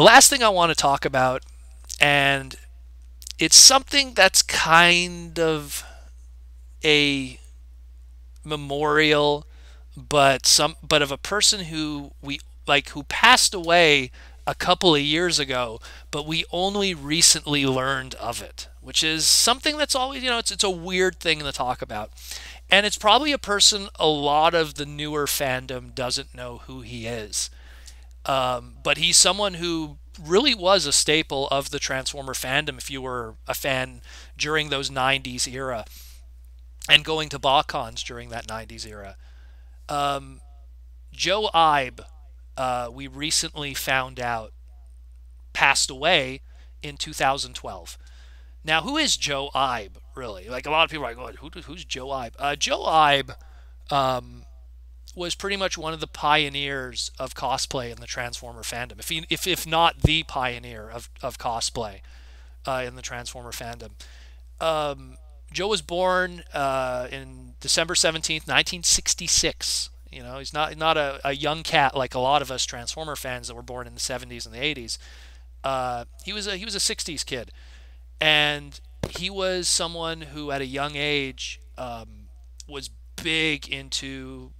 The last thing I want to talk about, and it's something that's kind of a memorial, but some but of a person who we like who passed away a couple of years ago, but we only recently learned of it, which is something that's always, you know, it's, it's a weird thing to talk about. And it's probably a person a lot of the newer fandom doesn't know who he is. Um, but he's someone who really was a staple of the Transformer fandom if you were a fan during those 90s era and going to BotCons during that 90s era. Um, Joe Eibe, uh, we recently found out, passed away in 2012. Now, who is Joe Eibe, really? Like, a lot of people are like, Who, who's Joe Eibe? Uh, Joe Eibe um, was pretty much one of the pioneers of cosplay in the Transformer fandom, if, he, if, if not the pioneer of, of cosplay uh, in the Transformer fandom. Um, Joe was born uh, in December 17th, 1966. You know, he's not not a, a, young cat like a lot of us Transformer fans that were born in the 70s and the 80s. Uh, he was a he was a 60s kid, and he was someone who at a young age um, was big into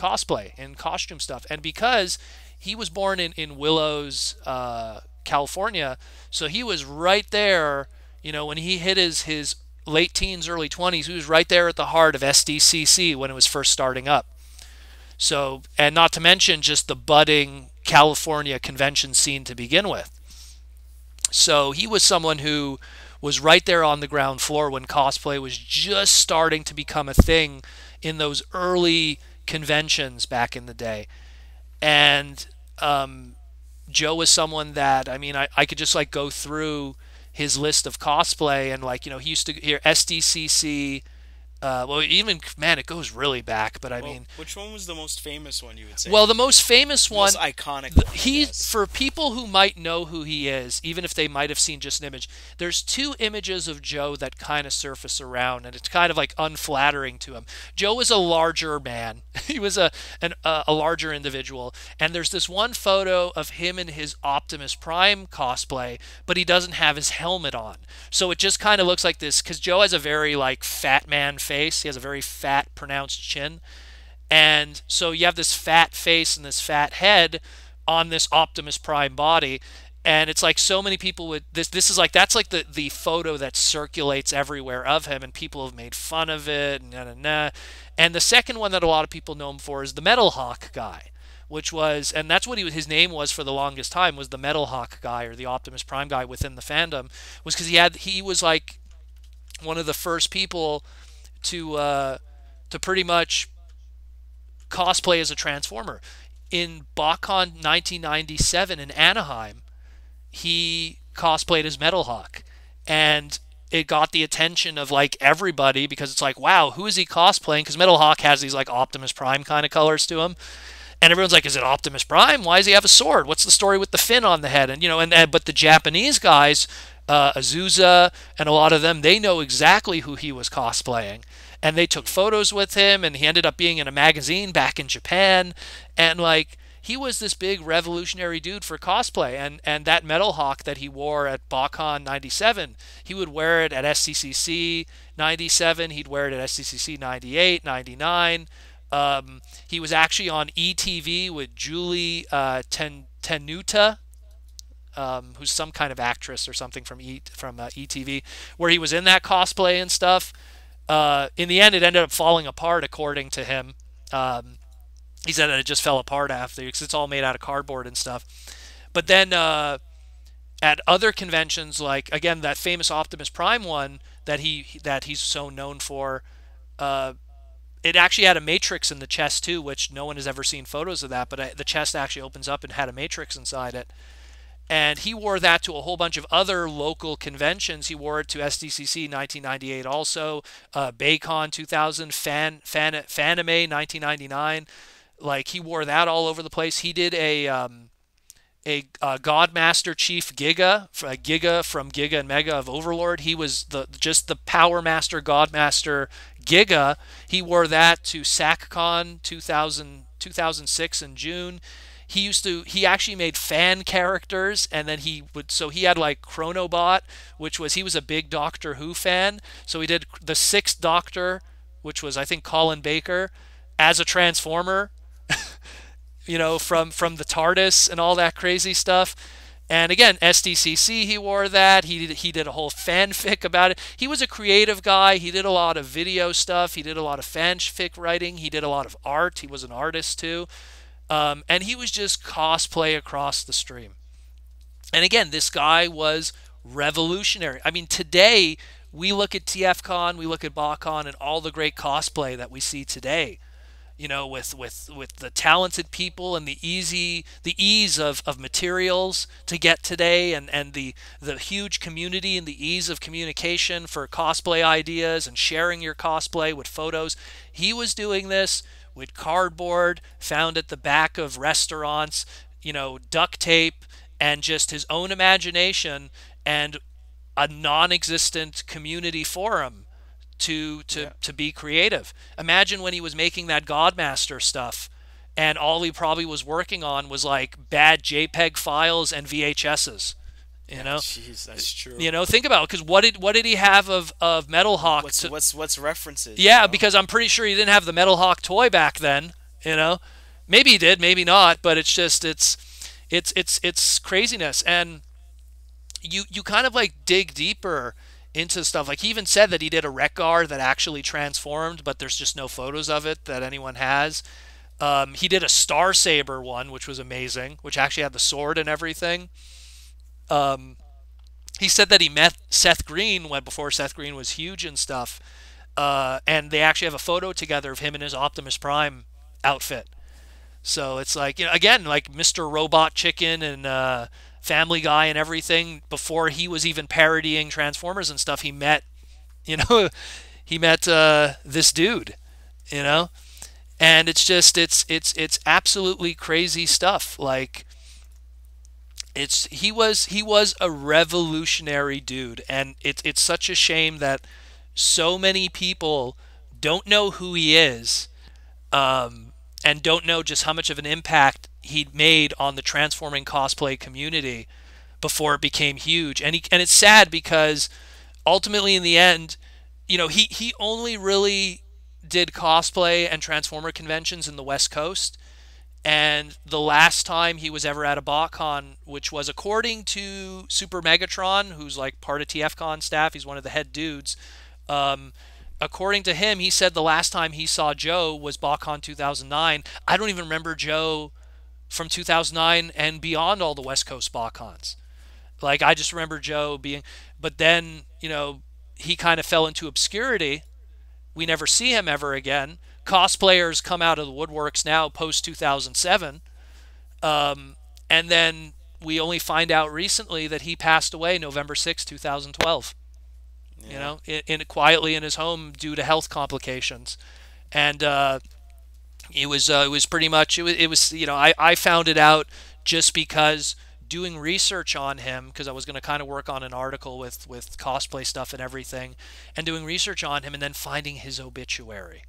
cosplay and costume stuff. And because he was born in in Willows, uh, California, so he was right there. You know, when he hit his his late teens, early 20s, he was right there at the heart of SDCC when it was first starting up. So, and not to mention just the budding California convention scene to begin with. So he was someone who was right there on the ground floor when cosplay was just starting to become a thing in those early conventions back in the day. And um, Joe was someone that, I mean, I, I could just like go through his list of cosplay and like, you know, he used to hear SDCC, uh, well, even man, it goes really back. But I well, mean, which one was the most famous one you would say? Well, the most famous most one, iconic. The, he for people who might know who he is, even if they might have seen just an image. There's two images of Joe that kind of surface around, and it's kind of like unflattering to him. Joe was a larger man. he was a an, uh, a larger individual, and there's this one photo of him in his Optimus Prime cosplay, but he doesn't have his helmet on, so it just kind of looks like this because Joe has a very like fat man face. He has a very fat, pronounced chin. And so you have this fat face and this fat head on this Optimus Prime body. And it's like so many people would this this is like that's like the the photo that circulates everywhere of him and people have made fun of it and nah, nah, nah. and the second one that a lot of people know him for is the Metalhawk guy which was and that's what he his name was for the longest time was the Metalhawk guy or the Optimus Prime guy within the fandom was because he had he was like one of the first people to uh, to pretty much cosplay as a Transformer. In BotCon 1997 in Anaheim, he cosplayed as Metalhawk, and it got the attention of like everybody because it's like, wow, who is he cosplaying? Because Metalhawk has these like Optimus Prime kind of colors to him. And everyone's like, is it Optimus Prime? Why does he have a sword? What's the story with the fin on the head? And you know, and, and but the Japanese guys, uh, Azusa, and a lot of them, they know exactly who he was cosplaying and they took photos with him and he ended up being in a magazine back in Japan and like he was this big revolutionary dude for cosplay and and that Metalhawk that he wore at BotCon 97 he would wear it at SDCC 97 he'd wear it at SDCC 98 99 um, he was actually on ETV with Julie uh, Ten, Tenuta um, who's some kind of actress or something from e, from uh, ETV, where he was in that cosplay and stuff. Uh, in the end, it ended up falling apart, according to him. Um, he said that it just fell apart after because it's all made out of cardboard and stuff. But then uh, at other conventions, like again that famous Optimus Prime one that he that he's so known for, uh, it actually had a matrix in the chest too, which no one has ever seen photos of that. But uh, the chest actually opens up and had a matrix inside it and he wore that to a whole bunch of other local conventions. He wore it to SDCC 1998, also uh, Baycon 2000, Fan Fan Fanime 1999. Like he wore that all over the place. He did a um, a uh, Godmaster Chief Giga, Giga from Giga and Mega of Overlord. He was the just the Power Master Godmaster Giga. He wore that to SacCon 2000, 2006 in June. he used to he actually made fan characters and then he would so he had like chronobot which was he was a big doctor who fan so he did the sixth doctor which was i think colin baker as a transformer you know from from the tardis and all that crazy stuff and again, SDCC, he wore that. He did, he did a whole fanfic about it. He was a creative guy. He did a lot of video stuff. He did a lot of fanfic writing. He did a lot of art. He was an artist too. Um, and he was just cosplay across the stream. And again, this guy was revolutionary. I mean, today we look at TFCon, we look at BotCon, and all the great cosplay that we see today you know, with with with the talented people and the easy the ease of, of materials to get today and, and the the huge community and the ease of communication for cosplay ideas and sharing your cosplay with photos. He was doing this with cardboard found at the back of restaurants, you know, duct tape and just his own imagination and a non-existent community forum to to yeah. to be creative. Imagine when he was making that Godmaster stuff, and all he probably was working on was like bad JPEG files and VHSs. You know, jeez, that's true. You know, think about because what did what did he have of of Metalhawk? What's to, what's, what's references? Yeah, you know? because I'm pretty sure he didn't have the Metalhawk toy back then. You know, maybe he did, maybe not, but it's just it's it's it's it's craziness, and you you kind of like dig deeper into stuff. Like he even said that he did a Wreck-Gar that actually transformed, but there's just no photos of it that anyone has. Um, he did a Star Saber one, which was amazing, which actually had the sword and everything. Um, he said that he met Seth Green when before Seth Green was huge and stuff, uh, and they actually have a photo together of him in his Optimus Prime outfit. So it's like you know, again, like Mr. Robot Chicken and uh, Family Guy and everything before he was even parodying Transformers and stuff. He met, you know, he met uh, this dude, you know, and it's just it's it's it's absolutely crazy stuff. Like it's he was he was a revolutionary dude, and it's it's such a shame that so many people don't know who he is. Um, and don't know just how much of an impact he'd made on the transforming cosplay community before it became huge. And he, and it's sad because ultimately in the end, you know, he he only really did cosplay and transformer conventions in the West Coast. And the last time he was ever at a BotCon, which was according to Super Megatron, who's like part of TFCon staff, he's one of the head dudes. Um, according to him, he said the last time he saw Joe was BotCon 2009. I don't even remember Joe from 2009 and beyond all the West Coast BotCons. Like I just remember Joe being, but then you know he kind of fell into obscurity. We never see him ever again. Cosplayers come out of the woodworks now post 2007, um, and then we only find out recently that he passed away November 6, 2012 yeah. you know, in, in, quietly in his home due to health complications, and uh, it was uh, it was pretty much it was, it was you know I, I found it out just because doing research on him because I was going to kind of work on an article with with cosplay stuff and everything, and doing research on him and then finding his obituary,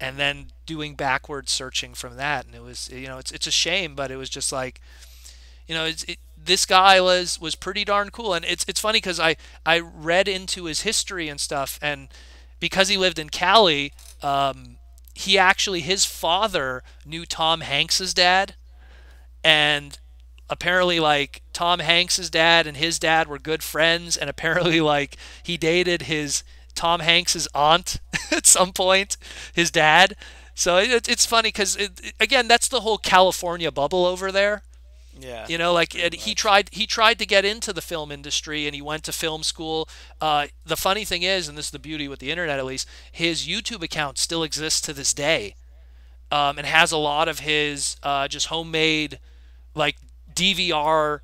and then doing backward searching from that, and it was you know it's it's a shame, but it was just like, you know it's. It, this guy was was pretty darn cool and it's it's funny because I I read into his history and stuff and because he lived in Cali um, he actually his father knew Tom Hanks's dad. And apparently like Tom Hanks's dad and his dad were good friends. And apparently like he dated his Tom Hanks's aunt at some point his dad. So it, it's funny because it, again that's the whole California bubble over there yeah. You know, like he tried he tried to get into the film industry and he went to film school. Uh, the funny thing is, and this is the beauty with the internet at least, his YouTube account still exists to this day, um, and has a lot of his uh, just homemade, like DVR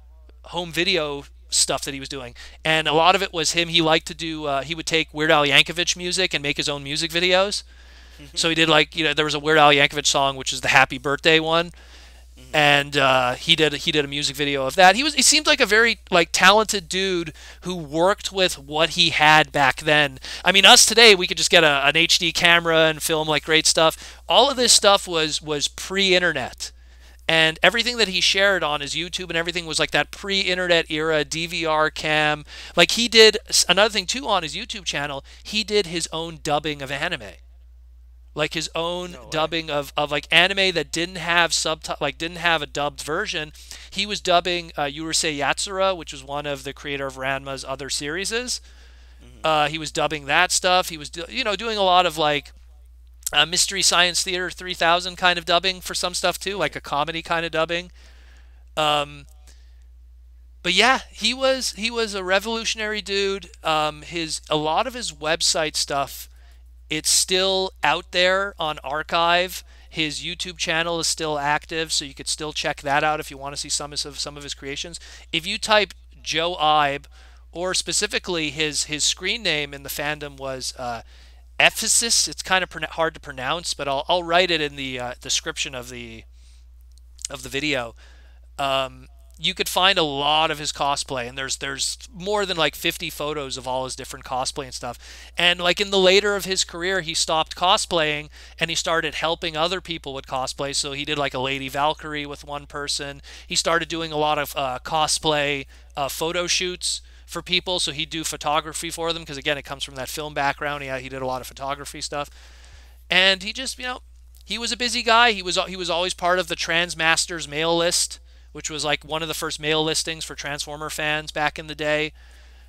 home video stuff that he was doing, and a lot of it was him. He liked to do. Uh, he would take Weird Al Yankovic music and make his own music videos. Mm-hmm. So he did like you know there was a Weird Al Yankovic song which is the Happy Birthday one and uh, he did he did a music video of that. He was he seemed like a very like talented dude who worked with what he had back then. I mean, us today we could just get a, an HD camera and film like great stuff. All of this stuff was was pre-internet, and everything that he shared on his YouTube and everything was like that pre-internet era DVR cam. Like he did another thing too on his YouTube channel. He did his own dubbing of anime like his own no dubbing of, of like anime that didn't have subtitle like didn't have a dubbed version. He was dubbing uh, Urusei Yatsura which was one of the creator of Ranma's other series. Mm-hmm. uh, he was dubbing that stuff. He was you know doing a lot of like uh, mystery science theater 3000 kind of dubbing for some stuff too like a comedy kind of dubbing. Um, but yeah, he was he was a revolutionary dude. Um, his a lot of his website stuff it's still out there on archive. His YouTube channel is still active, so you could still check that out if you want to see some of some of his creations. If you type Joe Eibe, or specifically his his screen name in the fandom was uh, Efecss. It's kind of hard to pronounce, but I'll, I'll write it in the uh, description of the of the video. Um, you could find a lot of his cosplay and there's there's more than like 50 photos of all his different cosplay and stuff. And like in the later of his career he stopped cosplaying and he started helping other people with cosplay. So he did like a lady valkyrie with one person. He started doing a lot of uh, cosplay uh, photo shoots for people. So he'd do photography for them because again it comes from that film background. He, he did a lot of photography stuff. And he just you know he was a busy guy. He was he was always part of the transmasters mail list which was like one of the first mail listings for Transformer fans back in the day.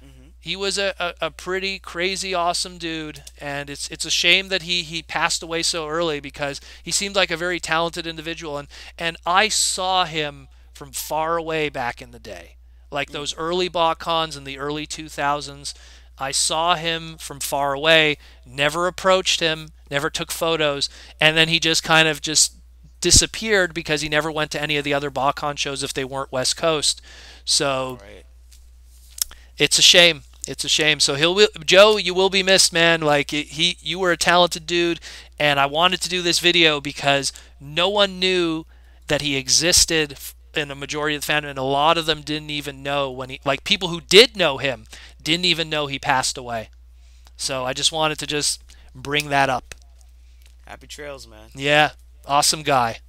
Mm-hmm. He was a, a, a, pretty crazy, awesome dude, and it's it's a shame that he he passed away so early because he seemed like a very talented individual, and and I saw him from far away back in the day, like mm. those early BotCons in the early 2000s. I saw him from far away, never approached him, never took photos, and then he just kind of just disappeared because he never went to any of the other BotCon shows if they weren't West Coast. So right. it's a shame. It's a shame. So he'll Joe, you will be missed, man. Like he, you were a talented dude, and I wanted to do this video because no one knew that he existed in a majority of the fandom, and a lot of them didn't even know when he, like people who did know him, didn't even know he passed away. So I just wanted to just bring that up. Happy trails, man. Yeah. Awesome guy.